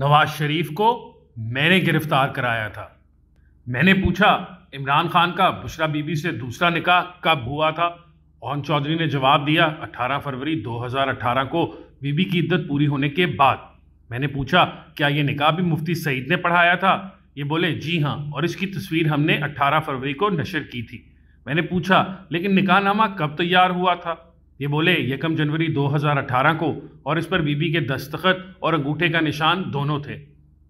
नवाज़ शरीफ को मैंने गिरफ़्तार कराया था। मैंने पूछा, इमरान खान का बुशरा बीबी से दूसरा निकाह कब हुआ था? ओहन चौधरी ने जवाब दिया 18 फरवरी 2018 को बीबी की इद्दत पूरी होने के बाद। मैंने पूछा, क्या ये निकाह भी मुफ्ती सईद ने पढ़ाया था? ये बोले, जी हाँ और इसकी तस्वीर हमने 18 फरवरी को नशर की थी। मैंने पूछा, लेकिन निकाहनामा कब तैयार हुआ था? ये बोले यकम जनवरी 2018 को और इस पर बीबी के दस्तखत और अंगूठे का निशान दोनों थे।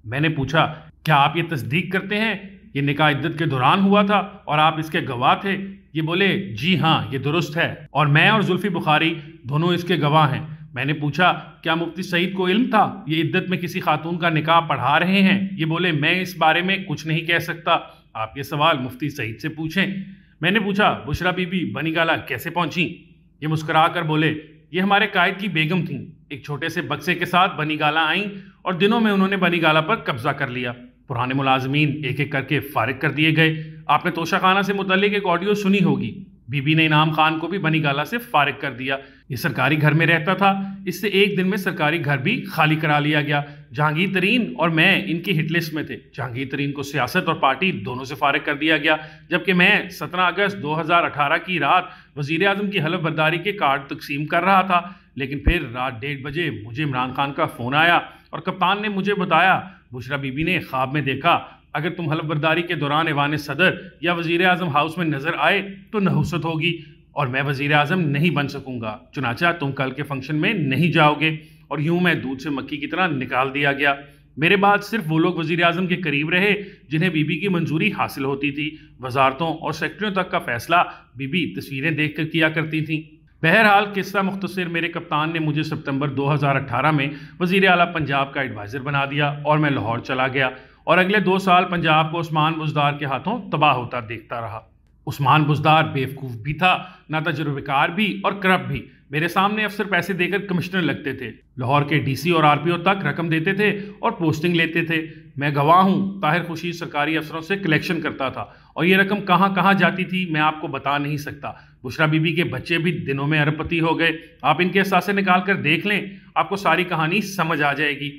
मैंने पूछा, क्या आप ये तस्दीक करते हैं? ये निकाह इद्दत के दौरान हुआ था और आप इसके गवाह थे? ये बोले, जी हाँ ये दुरुस्त है और मैं और जुल्फी बुखारी दोनों इसके गवाह हैं। मैंने पूछा, क्या मुफ्ती सईद को इल्म था? ये इद्दत में किसी खातून का निकाह पढ़ा रहे हैं? ये बोले, मैं इस बारे में कुछ नहीं कह सकता। आप ये सवाल मुफ्ती सईद से पूछें। मैंने पूछा, बुशरा बीबी, बनी गाला कैसे पहुँची? ये मुस्कुरा कर बोले, ये हमारे कायद की बेगम थी। एक छोटे से बक्से के साथ बनी गाला आई और दिनों में उन्होंने बनी गाला पर कब्जा कर लिया। पुराने मुलाजमीन एक एक करके फारिग कर दिए गए। आपने तोशा खाना से मुतलिक एक ऑडियो सुनी होगी। बीबी ने इनाम खान को भी बनी गाला से फारिग कर दिया। ये सरकारी घर में रहता था। इससे एक दिन में सरकारी घर भी खाली करा लिया गया। जहांगीर तरीन और मैं इनकी हिटलिस्ट में थे। जहांगीर तरीन को सियासत और पार्टी दोनों से फारग कर दिया गया, जबकि मैं 17 अगस्त 2018 की रात वज़ीर अजम की हलफ बरदारी के कार्ड तकसीम कर रहा था, लेकिन फिर रात डेढ़ बजे मुझे इमरान खान का फ़ोन आया और कप्तान ने मुझे बताया, बुशरा बीबी ने ख्वाब में देखा, अगर तुम हलफ बरदारी के दौरान ऐवान सदर या वज़ीर अजम हाउस में नज़र आए तो नहुसत होगी और मैं वज़ीर अजम नहीं बन सकूँगा, चुनाचा तुम कल के फ़ंक्शन में नहीं जाओगे। और यूँ मैं दूध से मक्की की तरह निकाल दिया गया। मेरे बाद सिर्फ़ वो लोग वज़ीर अजम के करीब रहे, जिन्हें बीबी की मंजूरी हासिल होती थी। वजारतों और सेक्टरियों तक का फैसला बीबी तस्वीरें देख कर किया करती थी। बहरहाल, किस्सा मुख्तर मेरे कप्तान ने मुझे सितंबर 2018 में वज़ीर अला पंजाब का एडवाइज़र बना दिया और मैं लाहौर चला गया और अगले दो साल पंजाब को उस्मान बुजदार के हाथों तबाह होता देखता रहा। उस्मान बुजदार बेवकूफ़ भी था, ना तजुर्बेकार भी और करप भी। मेरे सामने अफसर पैसे देकर कमिश्नर लगते थे। लाहौर के डीसी और आरपीओ तक रकम देते थे और पोस्टिंग लेते थे। मैं गवाह हूँ, ताहिर खुशी सरकारी अफसरों से कलेक्शन करता था। और ये रकम कहाँ कहाँ जाती थी, मैं आपको बता नहीं सकता। बुशरा बीबी के बच्चे भी दिनों में अरबपति हो गए। आप इनके सासे निकाल कर देख लें, आपको सारी कहानी समझ आ जाएगी।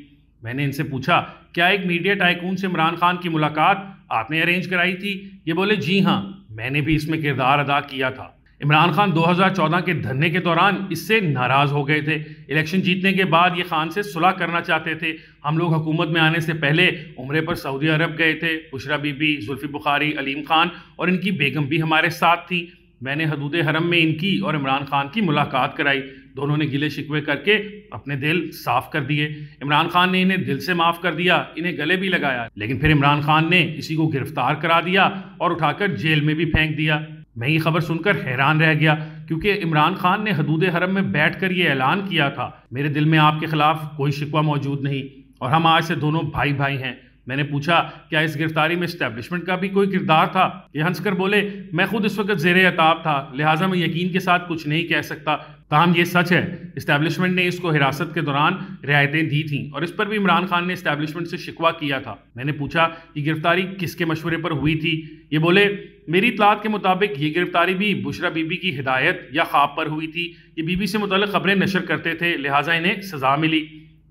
मैंने इनसे पूछा, क्या एक मीडिया टाइकून से इमरान खान की मुलाकात आपने अरेंज कराई थी? ये बोले, जी हाँ मैंने भी इसमें किरदार अदा किया था। इमरान खान 2014 के धरने के दौरान इससे नाराज़ हो गए थे। इलेक्शन जीतने के बाद ये खान से सुलह करना चाहते थे। हम लोग हुकूमत में आने से पहले उम्र पर सऊदी अरब गए थे। बुशरा बीबी, जुल्फ़ी बुखारी, अलीम खान और इनकी बेगम भी हमारे साथ थी। मैंने हदूद हरम में इनकी और इमरान खान की मुलाकात कराई। दोनों ने गिले शिकवे करके अपने दिल साफ़ कर दिए। इमरान खान ने इन्हें दिल से माफ़ कर दिया, इन्हें गले भी लगाया। लेकिन फिर इमरान खान ने इसी को गिरफ़्तार करा दिया और उठाकर जेल में भी फेंक दिया। मैं ये खबर सुनकर हैरान रह गया, क्योंकि इमरान खान ने हदूद हरम में बैठ कर ये ऐलान किया था, मेरे दिल में आपके खिलाफ कोई शिकवा मौजूद नहीं, और हम आज से दोनों भाई भाई हैं। मैंने पूछा, क्या इस गिरफ्तारी में इस्टेब्लिशमेंट का भी कोई किरदार था? ये हंसकर बोले, मैं खुद इस वक्त जेर अताब था, लिहाजा मैं यकीन के साथ कुछ नहीं कह सकता। ताहम ये सच है इस्टेब्लिशमेंट ने इसको हिरासत के दौरान रियायतें दी थी, और इस पर भी इमरान खान ने इस्टेब्लिशमेंट से शिकवा किया था। मैंने पूछा कि गिरफ्तारी किसके मशवरे पर हुई थी? ये बोले मेरी इतलात के मुताबिक ये गिरफ्तारी भी बुशरा बीबी की हिदायत या ख्वाब पर हुई थी। ये बीबी से मुतल खबरें नशर करते थे, लिहाजा इन्हें सजा मिली।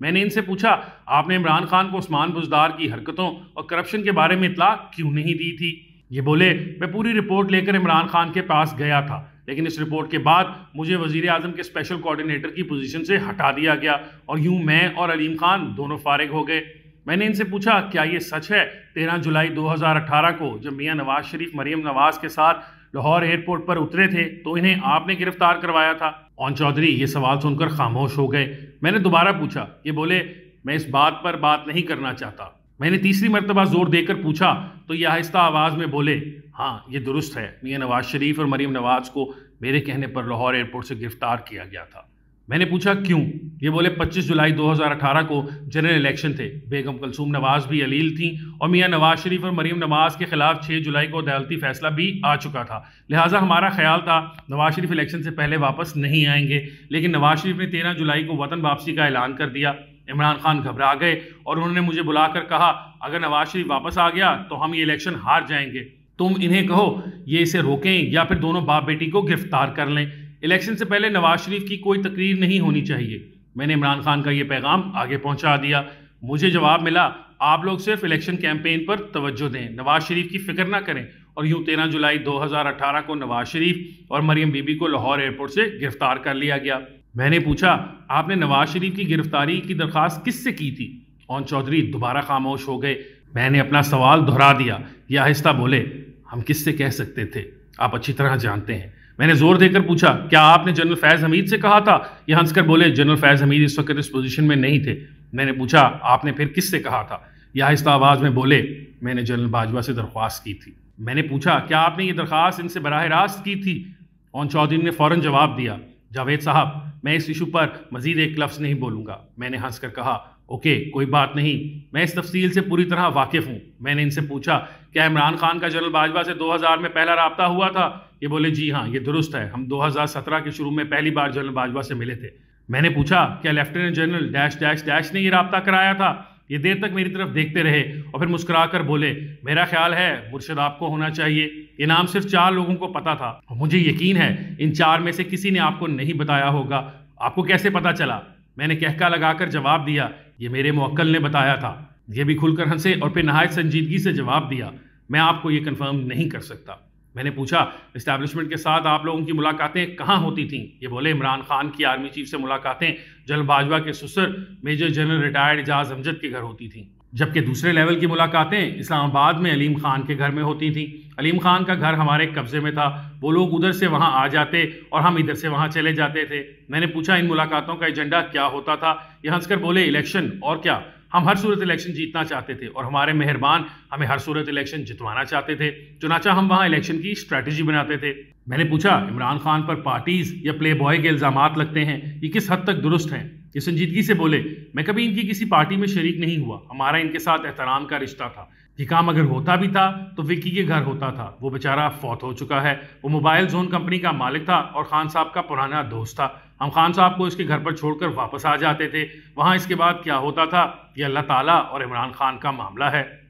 मैंने इनसे पूछा, आपने इमरान खान को उस्मान बुजदार की हरकतों और करप्शन के बारे में इतला क्यों नहीं दी थी? ये बोले, मैं पूरी रिपोर्ट लेकर इमरान खान के पास गया था, लेकिन इस रिपोर्ट के बाद मुझे वज़ीर अजम के स्पेशल कोऑर्डिनेटर की पोजीशन से हटा दिया गया और यूँ मैं और अलीम खान दोनों फारिग हो गए। मैंने इनसे पूछा, क्या ये सच है? तेरह जुलाई 2018 को जब मियाँ नवाज़ शरीफ मरीम नवाज़ के साथ लाहौर एयरपोर्ट पर उतरे थे तो इन्हें आपने गिरफ़्तार करवाया था? ओन चौधरी ये सवाल सुनकर खामोश हो गए। मैंने दोबारा पूछा, ये बोले, मैं इस बात पर बात नहीं करना चाहता। मैंने तीसरी मरतबा ज़ोर देकर पूछा तो ये आहिस्ता आवाज़ में बोले हाँ ये दुरुस्त है। मियाँ नवाज़ शरीफ और मरीम नवाज़ को मेरे कहने पर लाहौर एयरपोर्ट से गिरफ़्तार किया गया था मैंने पूछा, क्यों? ये बोले 25 जुलाई 2018 को जनरल इलेक्शन थे। बेगम कलसूम नवाज़ भी अलील थी और मियाँ नवाज़ शरीफ और मरीम नवाज़ के खिलाफ 6 जुलाई को अदालती फैसला भी आ चुका था। लिहाजा हमारा ख्याल था, नवाज़ शरीफ इलेक्शन से पहले वापस नहीं आएँगे। लेकिन नवाज़ शरीफ ने तेरह जुलाई को वतन वापसी का ऐलान कर दिया। इमरान खान घबरा गए और उन्होंने मुझे बुलाकर कहा, अगर नवाज़ शरीफ वापस आ गया तो हम ये इलेक्शन हार जाएँगे। तुम इन्हें कहो, ये इसे रोकें या फिर दोनों बाप बेटी को गिरफ़्तार कर लें। इलेक्शन से पहले नवाज़ शरीफ की कोई तकरीर नहीं होनी चाहिए। मैंने इमरान खान का ये पैगाम आगे पहुँचा दिया। मुझे जवाब मिला, आप लोग सिर्फ़ इलेक्शन कैंपेन पर तवज्जो दें। नवाज़ शरीफ की फ़िक्र ना करें। और यूँ तेरह जुलाई 2018 को नवाज़ शरीफ और मरियम बीबी को लाहौर एयरपोर्ट से गिरफ़्तार कर लिया गया। मैंने पूछा, आपने नवाज़ शरीफ की गिरफ्तारी की दरख्वास्त किससे की थी? ओन चौधरी दोबारा खामोश हो गए। मैंने अपना सवाल दोहरा दिया। यह आहिस्ता बोले, हम किससे कह सकते थे? आप अच्छी तरह जानते हैं। मैंने ज़ोर देकर पूछा, क्या आपने जनरल फैज़ हमीद से कहा था? यह हंसकर बोले, जनरल फैज़ हमीद इस वक्त इस पोजीशन में नहीं थे। मैंने पूछा, आपने फिर किससे कहा था? यह आहिस्ता आवाज़ में बोले, मैंने जनरल बाजवा से दरख्वास्त की थी। मैंने पूछा, क्या आपने ये दरख्वास्त इनसे बरह रास्त की थी? ओन चौधरी ने फ़ौरन जवाब दिया, जावेद साहब, मैं इस इशू पर मजीद एक लफ्ज़ नहीं बोलूँगा। मैंने हंसकर कहा ओके कोई बात नहीं। मैं इस तफसील से पूरी तरह वाकिफ़ हूँ। मैंने इनसे पूछा, क्या इमरान खान का जनरल बाजवा से 2000 में पहला रबता हुआ था? ये बोले, जी हाँ ये दुरुस्त है। हम 2017 के शुरू में पहली बार जनरल बाजवा से मिले थे। मैंने पूछा, क्या lieutenant general dash dash dash ने ये रबता कराया था? ये देर तक मेरी तरफ़ देखते रहे और फिर मुस्कुरा कर बोले, मेरा ख्याल है मुर्शद आपको होना चाहिए। ये नाम सिर्फ़ चार लोगों को पता था मुझे यकीन है इन चार में से किसी ने आपको नहीं बताया होगा। आपको कैसे पता चला? मैंने कहका लगाकर जवाब दिया ये मेरे मोक्ल ने बताया था। ये भी खुलकर हंसे और फिर नहायत संजीदगी से जवाब दिया। मैं आपको ये कन्फर्म नहीं कर सकता। मैंने पूछा इस्टेब्लिशमेंट के साथ आप लोगों की मुलाकातें कहाँ होती थीं? ये बोले, इमरान खान की आर्मी चीफ से मुलाकातें जल बाजवा के ससुर major general retired Ejaz Amjad के घर होती थीं। जबकि दूसरे लेवल की मुलाकातें इस्लामाबाद में अलीम खान के घर में होती थी। अलीम खान का घर हमारे कब्जे में था। वो लोग उधर से वहाँ आ जाते और हम इधर से वहाँ चले जाते थे। मैंने पूछा, इन मुलाकातों का एजेंडा क्या होता था? ये हंसकर बोले, इलेक्शन, और क्या? हम हर सूरत इलेक्शन जीतना चाहते थे और हमारे मेहरबान हमें हर सूरत इलेक्शन जितवाना चाहते थे। चुनाचा हम वहाँ इलेक्शन की स्ट्रैटेजी बनाते थे। मैंने पूछा, इमरान खान पर पार्टीज़ या प्ले बॉय के इल्ज़ाम लगते हैं? ये किस हद तक दुरुस्त हैं? ये संजीदगी से बोले, मैं कभी इनकी किसी पार्टी में शरीक नहीं हुआ। हमारा इनके साथ एहतराम का रिश्ता था। ये काम अगर होता भी था तो विक्की के घर होता था। वो बेचारा फौत हो चुका है। वो मोबाइल जोन कंपनी का मालिक था और खान साहब का पुराना दोस्त था। हम खान साहब को इसके घर पर छोड़कर वापस आ जाते थे। वहाँ इसके बाद क्या होता था, ये अल्लाह ताला और इमरान खान का मामला है।